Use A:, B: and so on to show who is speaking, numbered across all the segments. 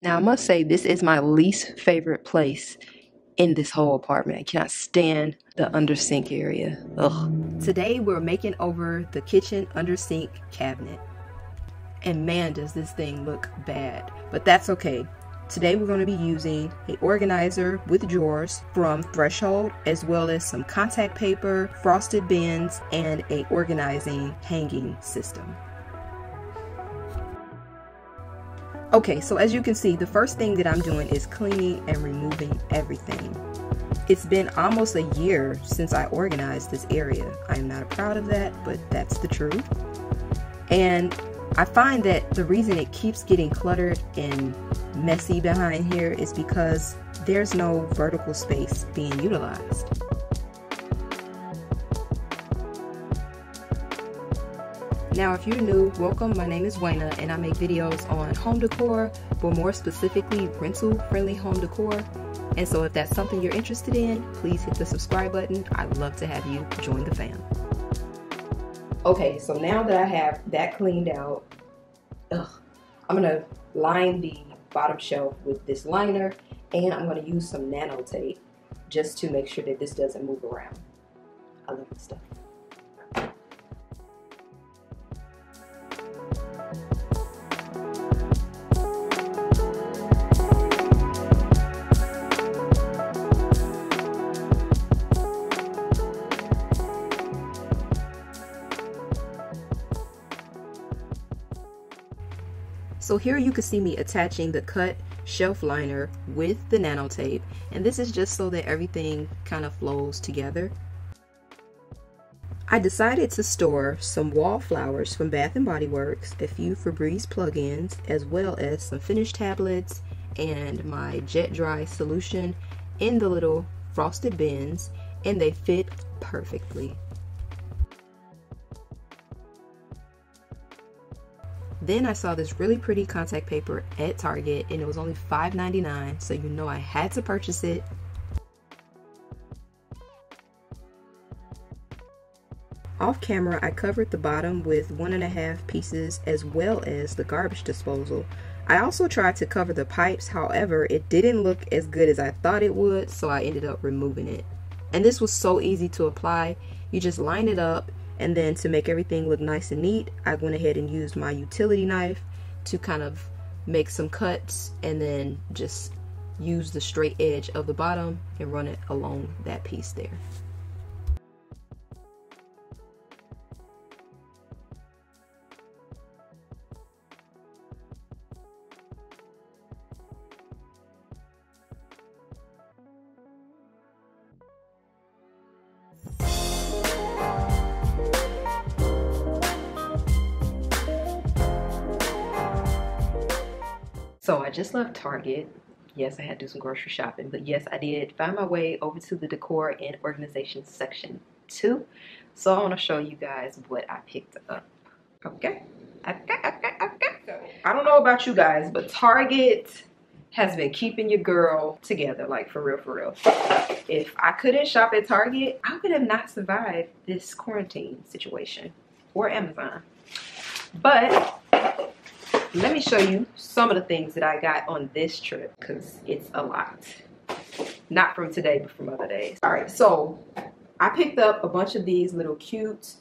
A: Now, I must say, this is my least favorite place in this whole apartment. I cannot stand the under sink area. Ugh. Today, we're making over the kitchen under sink cabinet. And man, does this thing look bad. But that's okay. Today we're going to be using a organizer with drawers from Threshold as well as some contact paper, frosted bins, and a organizing hanging system. Okay, so as you can see, the first thing that I'm doing is cleaning and removing everything. It's been almost a year since I organized this area. I am not proud of that, but that's the truth. And I find that the reason it keeps getting cluttered and messy behind here is because there's no vertical space being utilized. Now, if you're new, welcome. My name is Wayna, and I make videos on home decor, but more specifically, rental-friendly home decor. And so if that's something you're interested in, please hit the subscribe button. I'd love to have you join the fam. Okay, so now that I have that cleaned out, ugh, I'm gonna line the bottom shelf with this liner and I'm gonna use some nano tape just to make sure that this doesn't move around. I love this stuff. So here you can see me attaching the cut shelf liner with the nano tape and this is just so that everything kind of flows together. I decided to store some wall flowers from Bath & Body Works, a few Febreze plugins, as well as some finish tablets and my jet dry solution in the little frosted bins and they fit perfectly. Then I saw this really pretty contact paper at Target and it was only $5.99 so you know I had to purchase it. Off camera I covered the bottom with one and a half pieces as well as the garbage disposal. I also tried to cover the pipes however it didn't look as good as I thought it would so I ended up removing it. And this was so easy to apply. You just line it up and then to make everything look nice and neat, I went ahead and used my utility knife to kind of make some cuts and then just use the straight edge of the bottom and run it along that piece there. So I just left Target. Yes, I had to do some grocery shopping, but yes, I did find my way over to the decor and organization section too. So I want to show you guys what I picked up. Okay. Okay, okay, okay. I don't know about you guys, but Target has been keeping your girl together, like for real, for real. If I couldn't shop at Target, I would have not survived this quarantine situation or Amazon. But let me show you some of the things that I got on this trip because it's a lot. Not from today, but from other days. All right, so I picked up a bunch of these little cute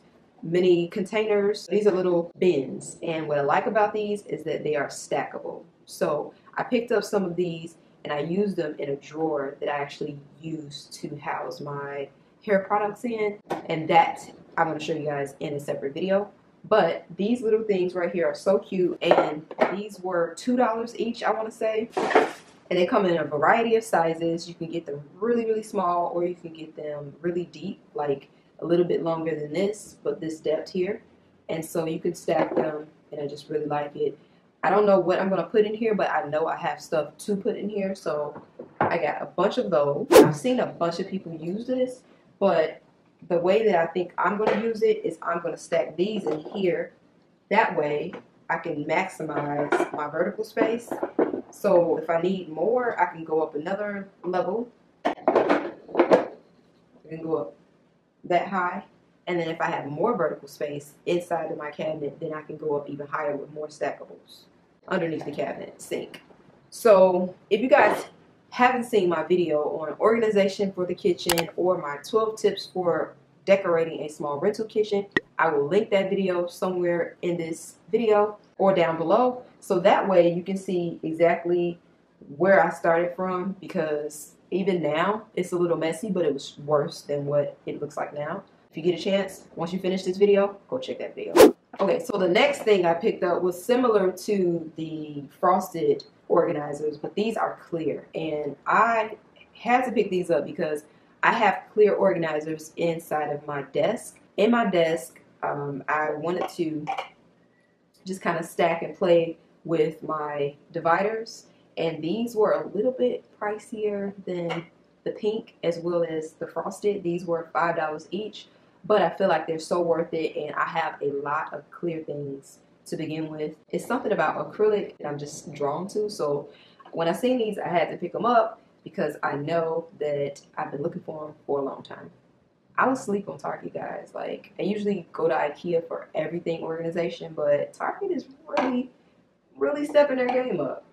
A: mini containers. These are little bins. And what I like about these is that they are stackable. So I picked up some of these and I used them in a drawer that I actually use to house my hair products in. And that I'm going to show you guys in a separate video. But these little things right here are so cute. And these were $2 each, I want to say. And they come in a variety of sizes. You can get them really, really small or you can get them really deep, like a little bit longer than this, but this depth here. And so you can stack them and I just really like it. I don't know what I'm going to put in here, but I know I have stuff to put in here. So I got a bunch of those. I've seen a bunch of people use this, but the way that I think I'm going to use it is I'm going to stack these in here. That way I can maximize my vertical space. So if I need more, I can go up another level. I can go up that high. And then if I have more vertical space inside of my cabinet, then I can go up even higher with more stackables underneath the cabinet sink. So if you guys haven't seen my video on organization for the kitchen or my 12 tips for decorating a small rental kitchen, I will link that video somewhere in this video or down below. So that way you can see exactly where I started from because even now it's a little messy, but it was worse than what it looks like now. If you get a chance, once you finish this video, go check that video. Okay, so the next thing I picked up was similar to the frosted organizers, but these are clear. And I had to pick these up because I have clear organizers inside of my desk. In my desk, um, I wanted to just kind of stack and play with my dividers. And these were a little bit pricier than the pink as well as the frosted. These were $5 each, but I feel like they're so worth it. And I have a lot of clear things to begin with. It's something about acrylic that I'm just drawn to. So when I seen these, I had to pick them up because I know that I've been looking for them for a long time. I was sleep on Target, guys. Like, I usually go to IKEA for everything organization, but Target is really, really stepping their game up.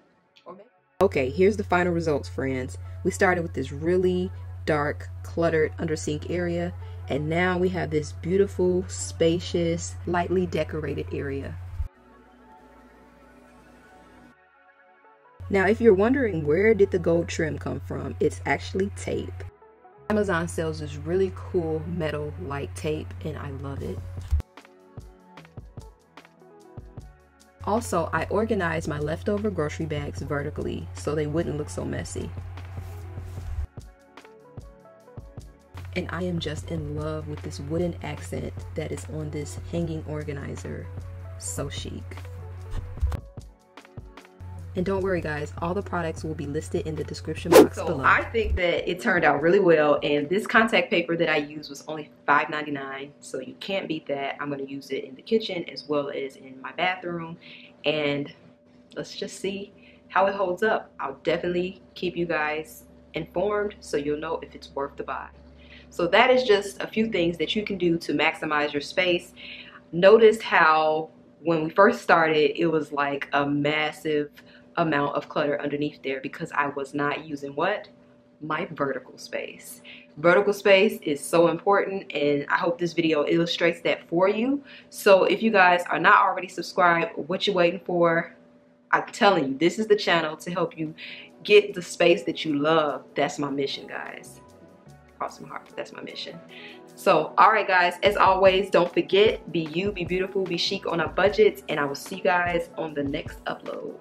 A: Okay, here's the final results, friends. We started with this really dark, cluttered under sink area, and now we have this beautiful, spacious, lightly decorated area. Now, if you're wondering where did the gold trim come from, it's actually tape. Amazon sells this really cool metal light tape and I love it. Also, I organized my leftover grocery bags vertically so they wouldn't look so messy. And I am just in love with this wooden accent that is on this hanging organizer. So chic. And don't worry guys, all the products will be listed in the description box so below. I think that it turned out really well and this contact paper that I used was only $5.99 so you can't beat that. I'm going to use it in the kitchen as well as in my bathroom and let's just see how it holds up. I'll definitely keep you guys informed so you'll know if it's worth the buy. So that is just a few things that you can do to maximize your space. Notice how when we first started it was like a massive amount of clutter underneath there because I was not using what? My vertical space. Vertical space is so important and I hope this video illustrates that for you. So if you guys are not already subscribed, what you waiting for? I'm telling you, this is the channel to help you get the space that you love. That's my mission, guys. Cross my heart, that's my mission. So, all right, guys, as always, don't forget, be you, be beautiful, be chic on a budget, and I will see you guys on the next upload.